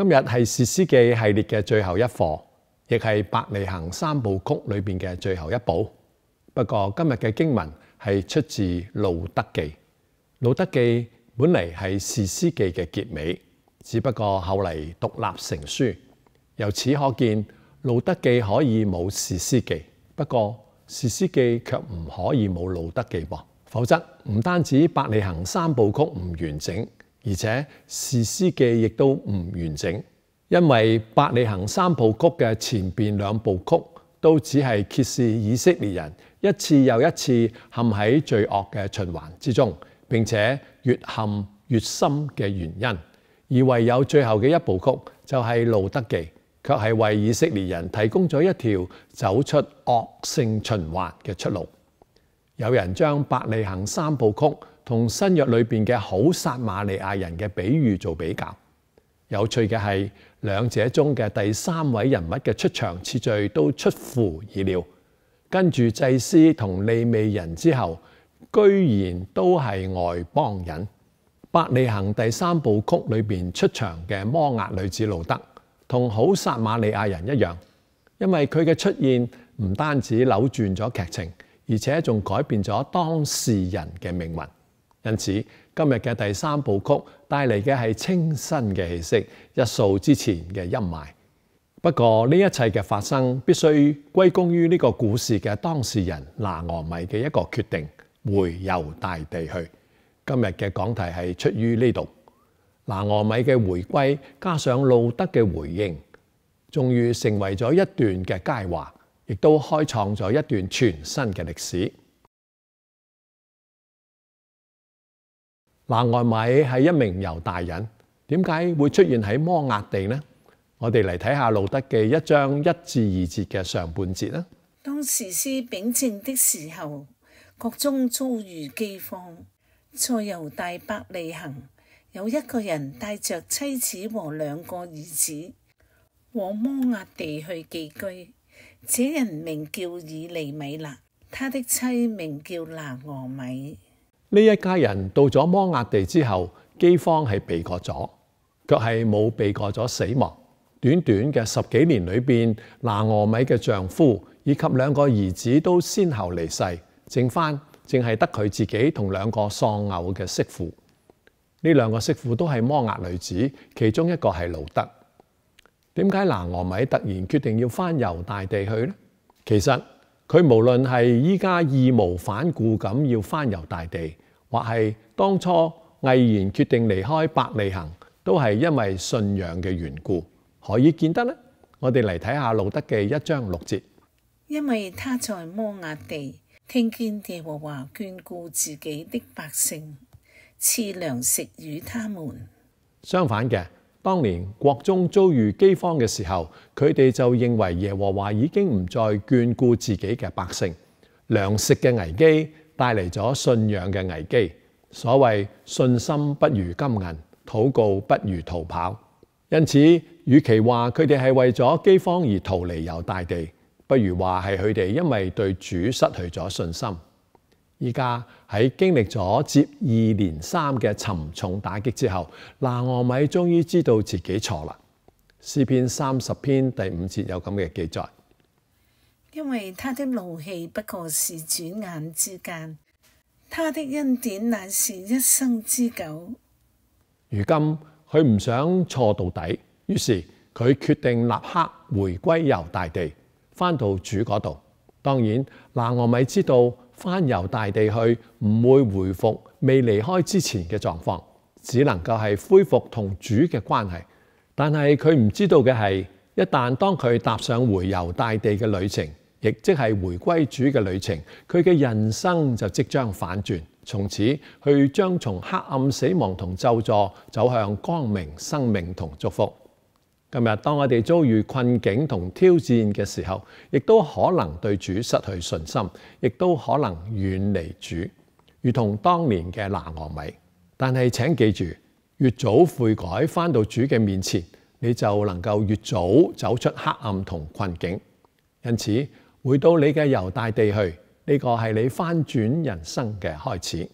今日係士師記系列嘅最後一課，亦係百里行三部曲裏邊嘅最後一部。不過今日嘅經文係出自路德記。路德記本嚟係士師記嘅結尾，只不過後嚟獨立成書。由此可見，路德記可以冇士師記，不過士師記卻唔可以冇路德記噃。否則唔單止百里行三部曲唔完整。而且士師記亦都唔完整，因為百里行三部曲嘅前邊兩部曲都只係揭示以色列人一次又一次陷喺罪惡嘅循環之中，並且越陷越深嘅原因。而唯有最後嘅一部曲就係路德記，卻係為以色列人提供咗一條走出惡性循環嘅出路。有人將百里行三部曲同新約裏邊嘅好撒瑪利亞人嘅比喻做比較，有趣嘅係兩者中嘅第三位人物嘅出場次序都出乎意料，跟住祭司同利未人之後，居然都係外邦人。百利行第三部曲裏邊出場嘅摩押女子路德，同好撒瑪利亞人一樣，因為佢嘅出現唔單止扭轉咗劇情，而且仲改變咗當事人嘅命運。因此，今日嘅第三部曲帶嚟嘅係清新嘅氣息，一掃之前嘅陰霾。不過呢一切嘅發生，必須歸功於呢個故事嘅當事人拿俄米嘅一個決定，回猶大地去。今日嘅講題係出於呢度，拿俄米嘅回歸加上路德嘅回應，終於成為咗一段嘅佳話，亦都開創咗一段全新嘅歷史。拿俄米係一名猶大人，點解會出現喺摩押地呢？我哋嚟睇下路德記一章一至二節嘅上半節啦。當士師秉政的時候，國中遭遇饑荒，在猶大伯利行有一個人帶着妻子和兩個兒子往摩押地去寄居。這人名叫以利米勒，他的妻名叫拿俄米。呢一家人到咗摩押地之後，饑荒係避過咗，卻係冇避過咗死亡。短短嘅十幾年裏邊，拿俄米嘅丈夫以及兩個兒子都先後離世，剩翻淨係得佢自己同兩個喪偶嘅媳婦。呢兩個媳婦都係摩押女子，其中一個係路德。點解拿俄米突然決定要翻猶大地去呢？其實佢無論係依家義無反顧咁要翻遊大地，或係當初毅然決定離開百利行，都係因為信仰嘅緣故。何以見得呢？我哋嚟睇下路德記一章六節。因為他在摩押地聽見耶和華眷顧自己的百姓，賜糧食與他們。相反嘅。當年國中遭遇饑荒嘅時候，佢哋就認為耶和華已經唔再眷顧自己嘅百姓，糧食嘅危機帶嚟咗信仰嘅危機。所謂信心不如金銀，禱告不如逃跑。因此，與其話佢哋係為咗饑荒而逃離猶大地，不如話係佢哋因為對主失去咗信心。依家喺經歷咗接二連三嘅沉重打擊之後，拿俄米終於知道自己錯啦。詩篇三十篇第五節有咁嘅記載，因為他的怒氣不過是轉眼之間，他的恩典乃是一生之久。如今佢唔想錯到底，於是佢決定立刻回歸猶大地，翻到主嗰度。當然，拿俄米知道。翻游大地去唔會回復未離開之前嘅狀況，只能夠係恢復同主嘅關係。但係佢唔知道嘅係，一旦當佢踏上回游大地嘅旅程，亦即係回歸主嘅旅程，佢嘅人生就即將反轉，從此去將從黑暗死亡同咒助走向光明生命同祝福。今日當我哋遭遇困境同挑戰嘅時候，亦都可能對主失去信心，亦都可能遠離主，如同當年嘅拿俄米。但係請記住，越早悔改返到主嘅面前，你就能夠越早走出黑暗同困境。因此，回到你嘅猶大地去，呢個係你翻轉人生嘅開始。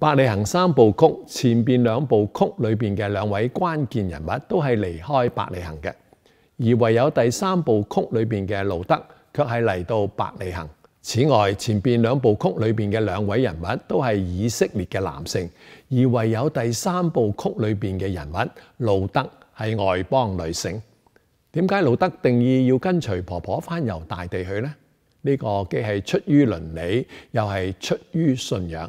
百里行三部曲前邊兩部曲裏邊嘅兩位關鍵人物都係離開百里行嘅，而唯有第三部曲裏邊嘅路德卻係嚟到百里行。此外，前邊兩部曲裏邊嘅兩位人物都係以色列嘅男性，而唯有第三部曲裏邊嘅人物路德係外邦女性。點解路德定義要跟隨婆婆返遊大地去呢？呢、這個既係出於倫理，又係出於信仰。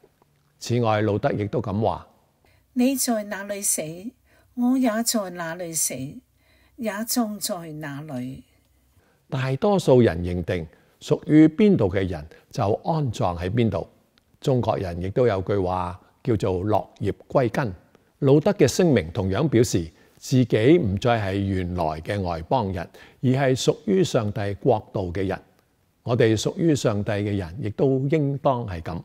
此外，路德亦都咁話：你在哪裏死，我也在哪裏死，也葬在哪裏。大多數人認定屬於邊度嘅人就安葬喺邊度。中國人亦都有句話叫做落葉歸根。路德嘅聲明同樣表示自己唔再係原來嘅外邦人，而係屬於上帝國度嘅人。我哋屬於上帝嘅人，亦都應當係咁。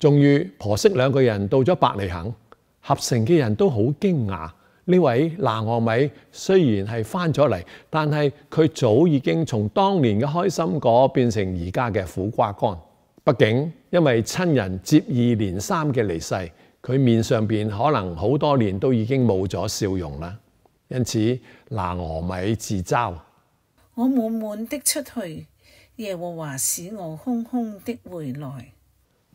終於婆媳兩個人到咗伯利恆，合城嘅人都好驚訝。呢位拿俄米雖然係翻咗嚟，但係佢早已經從當年嘅開心果變成而家嘅苦瓜乾。畢竟因為親人接二連三嘅離世，佢面上邊可能好多年都已經冇咗笑容啦。因此拿俄米自嘲：我滿滿的出去，耶和華使我空空的回來。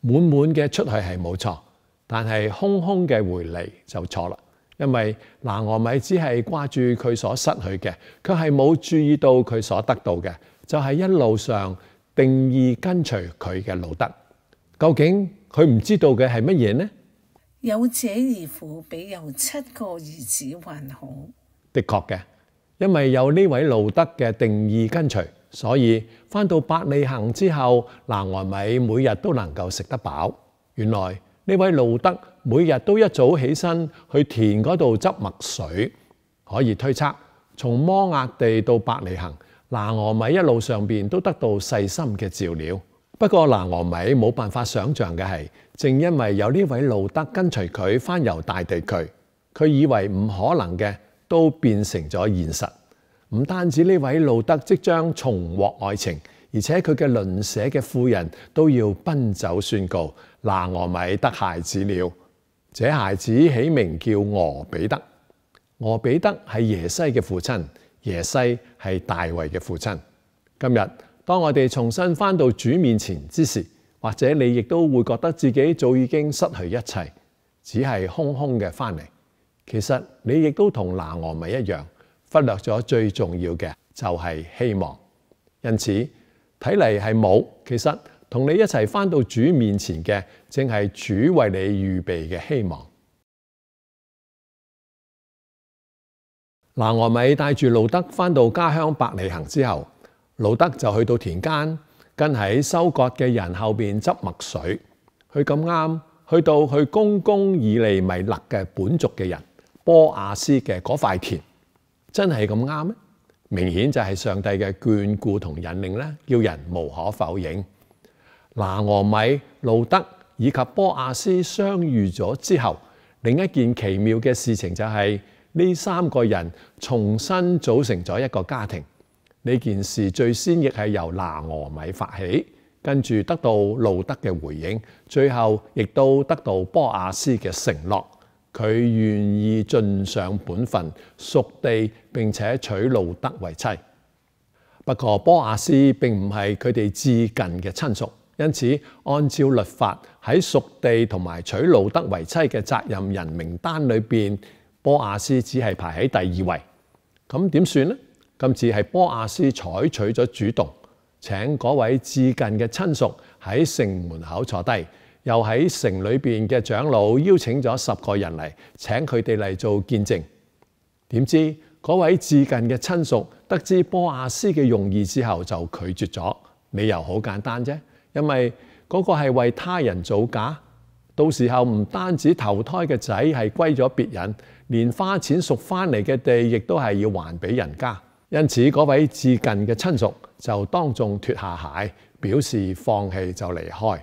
滿滿嘅出去係冇錯，但係空空嘅回嚟就錯啦。因為拿俄米只係掛住佢所失去嘅，佢係冇注意到佢所得到嘅，就係一路上定義跟隨佢嘅路德。究竟佢唔知道嘅係乜嘢呢？有這兒婦比有七個兒子還好。的確嘅，因為有呢位路德嘅定義跟隨。所以返到百里行之後，拿俄米每日都能夠食得飽。原來呢位路德每日都一早起身去田嗰度執麥水，可以推測從摩押地到百里行，拿俄米一路上邊都得到細心嘅照料。不過拿俄米冇辦法想象嘅係，正因為有呢位路德跟隨佢返遊大地區，佢以為唔可能嘅都變成咗現實。唔單止呢位路德即將重獲愛情，而且佢嘅鄰舍嘅婦人都要奔走宣告拿俄米得孩子了。這孩子起名叫俄比德。俄比德係耶西嘅父親，耶西係大卫嘅父親。今日當我哋重新返到主面前之時，或者你亦都會覺得自己早已經失去一切，只係空空嘅返嚟。其實你亦都同拿俄米一樣。忽略咗最重要嘅就係希望，因此睇嚟係冇。其實同你一齊返到主面前嘅，正係主為你預備嘅希望。拿俄米帶住路德返到家鄉百里行之後，路德就去到田間，跟喺收割嘅人後邊執麥穗。佢咁啱去到佢公公以利米勒嘅本族嘅人波亞斯嘅嗰塊田。真係咁啱咩？明顯就係上帝嘅眷顧同引領咧，叫人無可否認。拿俄米、路德以及波亞斯相遇咗之後，另一件奇妙嘅事情就係呢三個人重新組成咗一個家庭。呢件事最先亦係由拿俄米發起，跟住得到路德嘅回應，最後亦都得到波亞斯嘅承諾。佢願意盡上本分，屬地並且娶路德為妻。不過波亞斯並唔係佢哋至近嘅親屬，因此按照律法喺屬地同埋娶路德為妻嘅責任人名單裏邊，波亞斯只係排喺第二位。咁點算呢？今次係波亞斯採取咗主動，請嗰位至近嘅親屬喺城門口坐低。又喺城里边嘅長老邀請咗十個人嚟，請佢哋嚟做見證。點知嗰位至近嘅親屬得知波亞斯嘅用意之後，就拒絕咗。理由好簡單啫，因為嗰個係為他人造假。到時候唔單止投胎嘅仔係歸咗別人，連花錢贖翻嚟嘅地，亦都係要還俾人家。因此嗰位至近嘅親屬就當眾脱下鞋，表示放棄就離開。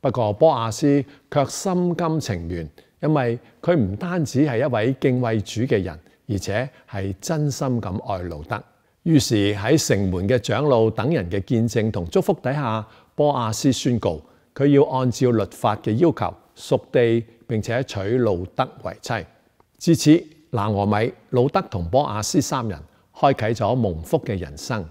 不過波亞斯卻心甘情願，因為佢唔單止係一位敬畏主嘅人，而且係真心咁愛路德。於是喺城門嘅長老等人嘅見證同祝福底下，波亞斯宣告佢要按照律法嘅要求屬地，並且娶路德為妻。至此，拿俄米、路德同波亞斯三人開啟咗蒙福嘅人生。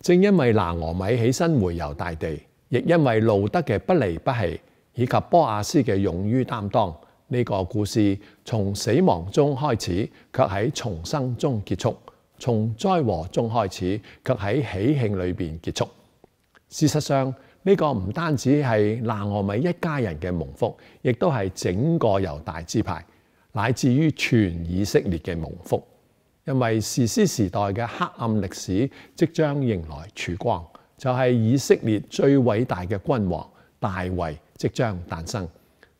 正因為拿俄米起身回遊大地，亦因為路德嘅不離不棄，以及波亞斯嘅勇於擔當，呢、個故事從死亡中開始，卻喺重生中結束；從災禍中開始，卻喺喜慶裏邊結束。事實上，呢、個唔單止係拿俄米一家人嘅蒙福，亦都係整個猶大支派，乃至於全以色列嘅蒙福。因為士師時代嘅黑暗歷史即將迎來曙光，就係、是、以色列最偉大嘅君王大卫即將誕生。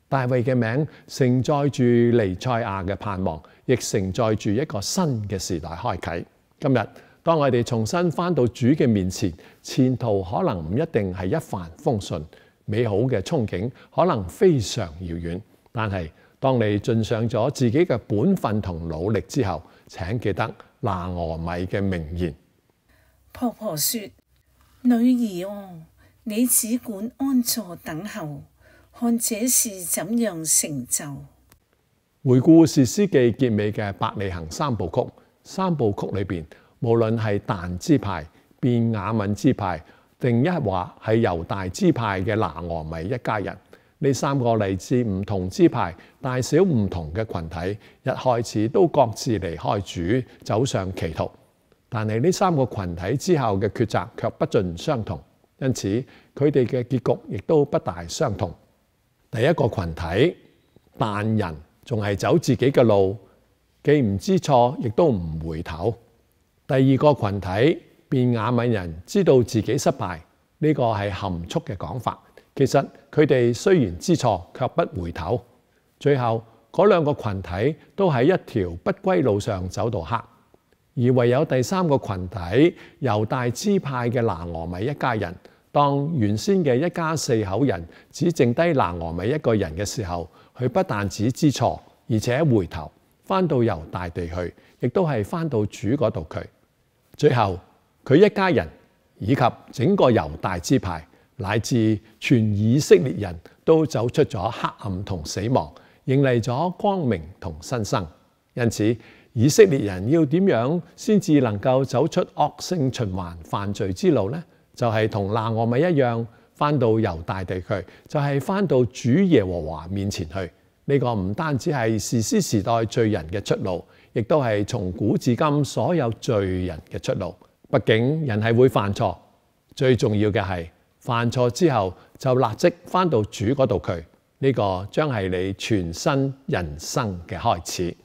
大卫嘅名承載住尼賽亞嘅盼望，亦承載住一個新嘅時代開啟。今日當我哋重新返到主嘅面前，前途可能唔一定係一帆風順，美好嘅憧憬可能非常遙遠。但係當你盡上咗自己嘅本分同努力之後，請記得拿俄米嘅名言。婆婆說：女兒哦，你只管安坐等候，看這事怎樣成就。回顧士師記結尾嘅百里行三部曲，三部曲裏邊，無論係但支派、便雅憫支派，定一話係猶大支派嘅拿俄米一家人。呢三個嚟自唔同支派、大小唔同嘅群體，一開始都各自離開主，走上歧途。但係呢三個群體之後嘅抉擇卻不盡相同，因此佢哋嘅結局亦都不大相同。第一個群體，但人仲係走自己嘅路，既唔知錯，亦都唔回頭。第二個群體，便雅憫人知道自己失敗，呢個係含蓄嘅講法。其實佢哋雖然知錯，卻不回頭。最後嗰兩個群體都喺一條不歸路上走到黑，而唯有第三個群體猶大支派嘅拿俄米一家人，當原先嘅一家四口人只剩低拿俄米一個人嘅時候，佢不但只知錯，而且回頭翻到猶大地去，亦都係翻到主嗰度去。最後佢一家人以及整個猶大支派。乃至全以色列人都走出咗黑暗同死亡，迎嚟咗光明同新生。因此，以色列人要點樣先至能夠走出惡性循環犯罪之路呢？就係同拿俄米一樣，翻到猶大地區，就係翻到主耶和華面前去。呢個唔單止係士師時代罪人嘅出路，亦都係從古至今所有罪人嘅出路。畢竟人係會犯錯，最重要嘅係。犯錯之後就立即返到主嗰度去，呢個將係你全新人生嘅開始。